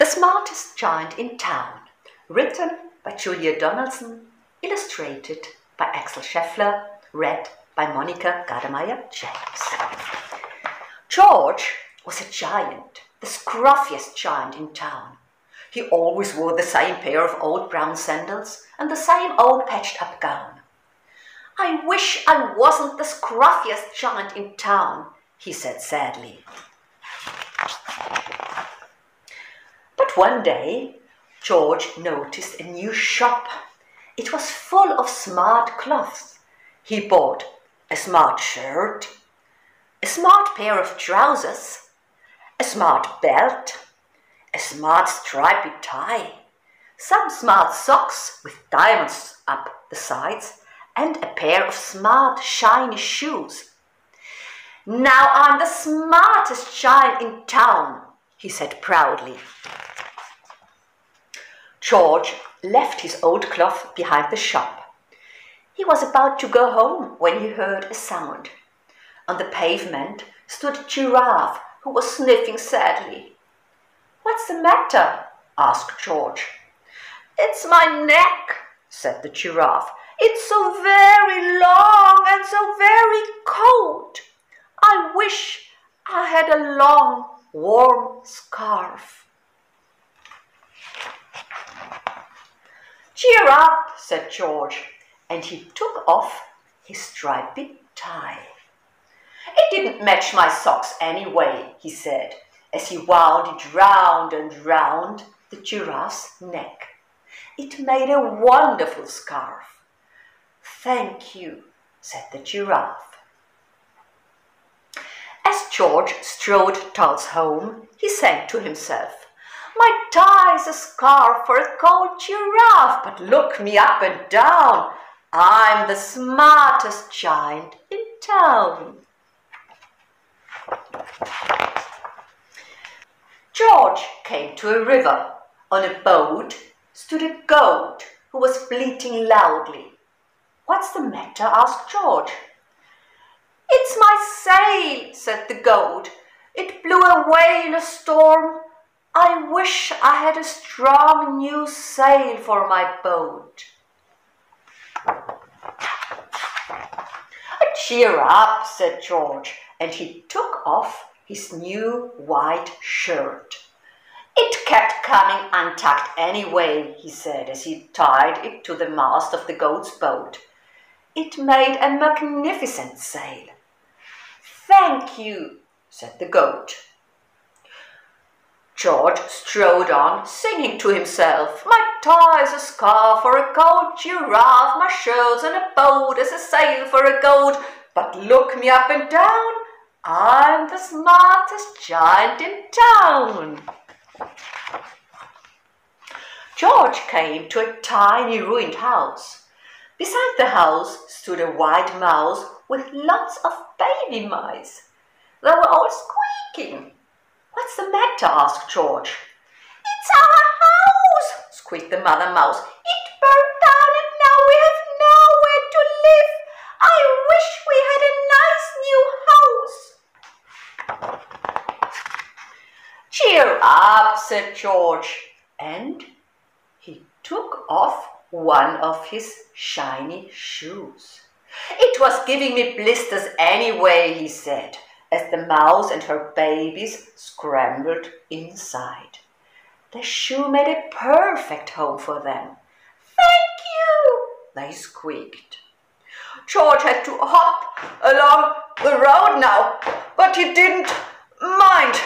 The Smartest Giant in Town, written by Julia Donaldson, illustrated by Axel Scheffler, read by Monika Gadermaier James. George was a giant, the scruffiest giant in town. He always wore the same pair of old brown sandals and the same old patched up gown. I wish I wasn't the scruffiest giant in town, he said sadly. One day, George noticed a new shop. It was full of smart cloths. He bought a smart shirt, a smart pair of trousers, a smart belt, a smart striped tie, some smart socks with diamonds up the sides, and a pair of smart shiny shoes. Now I'm the smartest child in town, he said proudly. George left his old cloth behind the shop. He was about to go home when he heard a sound. On the pavement stood a giraffe who was sniffing sadly. What's the matter? asked George. It's my neck, said the giraffe. It's so very long and so very cold. I wish I had a long, warm scarf. Cheer up, said George, and he took off his striped tie. It didn't match my socks anyway, he said, as he wound it round and round the giraffe's neck. It made a wonderful scarf. Thank you, said the giraffe. As George strode towards home, he sang to himself, my tie's a scarf for a cold giraffe, but look me up and down. I'm the smartest giant in town. George came to a river. On a boat stood a goat who was bleating loudly. What's the matter? asked George. It's my sail, said the goat. It blew away in a storm I wish I had a strong new sail for my boat. Cheer up, said George, and he took off his new white shirt. It kept coming untucked anyway, he said as he tied it to the mast of the goat's boat. It made a magnificent sail. Thank you, said the goat. George strode on, singing to himself, My tie's a scarf for a gold giraffe, my shirt's and a boat as a sail for a goat. But look me up and down, I'm the smartest giant in town. George came to a tiny ruined house. Beside the house stood a white mouse with lots of baby mice. They were all squeaking What's the matter? asked George. It's our house, squeaked the mother mouse. It burned down and now we have nowhere to live. I wish we had a nice new house. Cheer up, said George, and he took off one of his shiny shoes. It was giving me blisters anyway, he said as the mouse and her babies scrambled inside. The shoe made a perfect home for them. Thank you, they squeaked. George had to hop along the road now, but he didn't mind.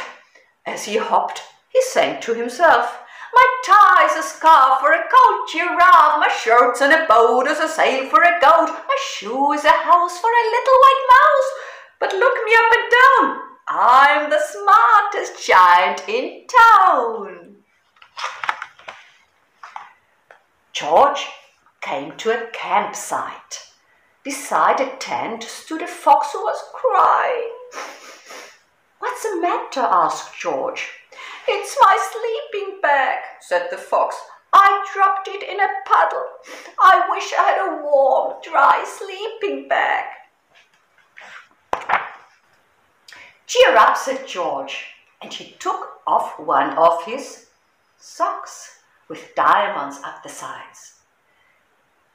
As he hopped, he sang to himself, My tie's a scarf for a cold giraffe, my shirt's and a boat as a sail for a goat, my shoe is a house for a little white mouse, but look me up and down. I'm the smartest giant in town. George came to a campsite. Beside a tent stood a fox who was crying. What's the matter? asked George. It's my sleeping bag, said the fox. I dropped it in a puddle. I wish I had a warm, dry sleeping bag. Cheer up, said George, and he took off one of his socks with diamonds up the sides.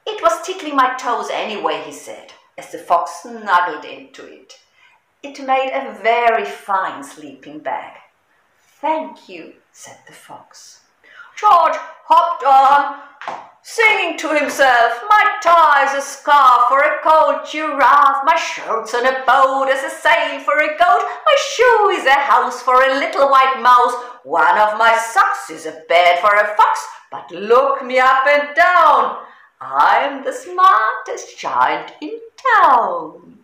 It was tickling my toes anyway, he said, as the fox snuggled into it. It made a very fine sleeping bag. Thank you, said the fox. George hopped on, singing to himself, My tie is a scarf for a cold giraffe, my shirt's on a boat as a sail for a goat, my shoe is a house for a little white mouse, one of my socks is a bed for a fox, but look me up and down, I'm the smartest giant in town.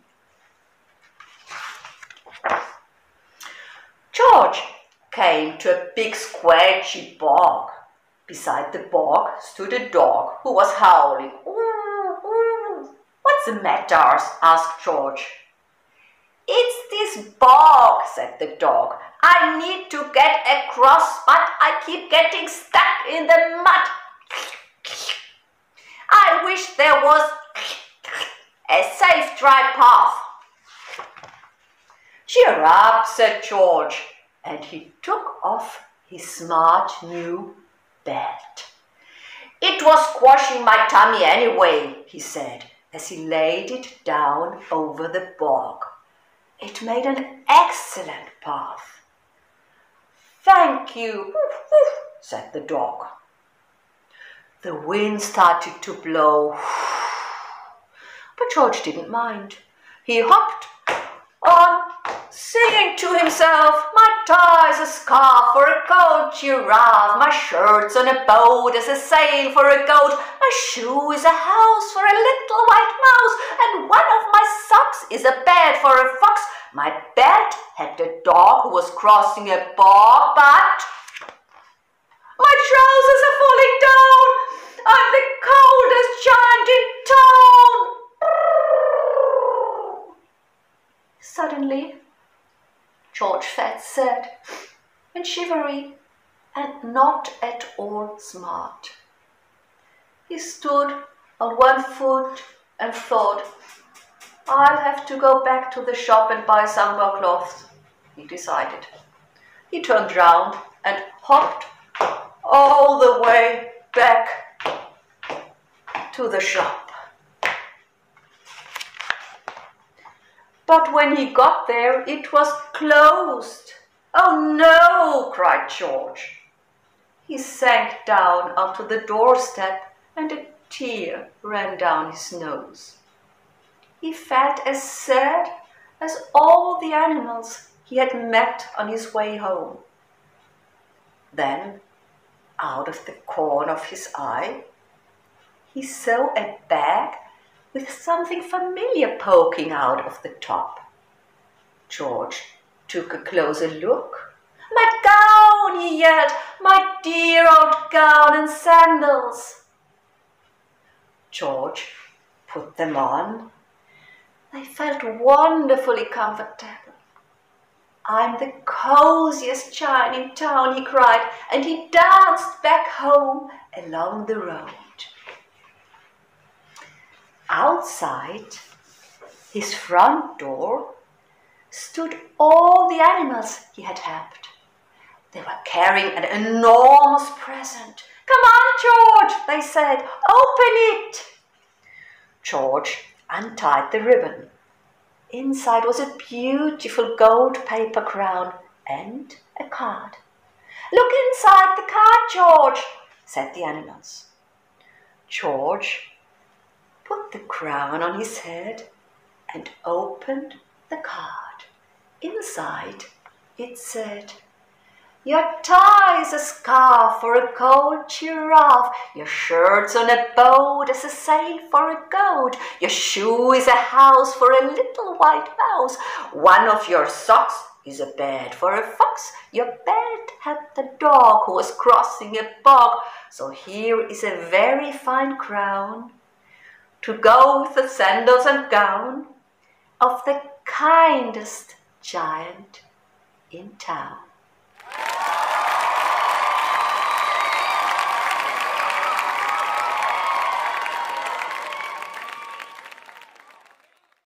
George came to a big squashy bog. Beside the bog stood a dog who was howling. Ooh, ooh. What's the matter? asked George. It's this bog, said the dog. I need to get across, but I keep getting stuck in the mud. I wish there was a safe dry path. Cheer up, said George, and he took off his smart new belt. It was squashing my tummy anyway, he said, as he laid it down over the bog. It made an excellent path. Thank you, said the dog. The wind started to blow, but George didn't mind. He hopped on, singing to himself, My tie's a scarf for a cold giraffe, my shirt's on a boat as a sail for a goat, my shoe is a house for a little white mouse, and one of my socks is a bed for a fox. My bed had a dog who was crossing a bog, but my trousers are falling down. I'm the coldest giant in town. Suddenly, George felt sad and shivery and not at all smart. He stood on one foot and thought, I'll have to go back to the shop and buy some more cloths, he decided. He turned round and hopped all the way back to the shop. But when he got there, it was closed. Oh no, cried George. He sank down onto the doorstep and a tear ran down his nose. He felt as sad as all the animals he had met on his way home. Then, out of the corner of his eye, he saw a bag with something familiar poking out of the top. George took a closer look. My gown, he yelled, my dear old gown and sandals. George put them on. They felt wonderfully comfortable. I'm the coziest child in town, he cried, and he danced back home along the road. Outside his front door stood all the animals he had helped. They were carrying an enormous present. Come on, George, they said, open it. George untied the ribbon. Inside was a beautiful gold paper crown and a card. Look inside the card, George, said the animals. George put the crown on his head and opened the card. Inside it said, Your tie's a scarf for a cold giraffe, your shirt's on a boat as a sail for a goat, your shoe is a house for a little white mouse, one of your socks is a bed for a fox, your bed had the dog who was crossing a bog, so here is a very fine crown to go with the sandals and gown of the kindest giant in town.